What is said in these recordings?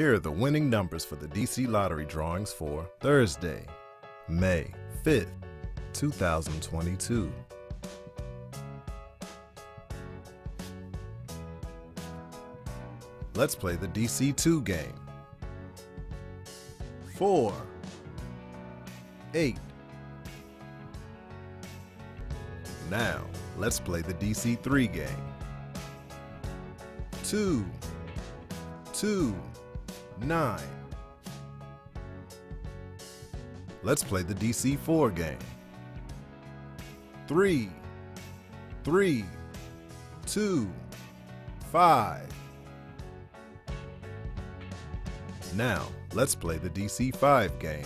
Here are the winning numbers for the DC Lottery drawings for Thursday, May 5th, 2022. Let's play the DC2 game. 4 8 Now, let's play the DC3 game. 2 2 9 Let's play the DC4 game. 3 3 2 5 Now, let's play the DC5 game.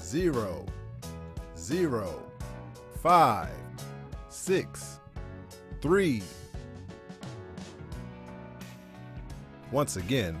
0 0 5 6 3 Once again,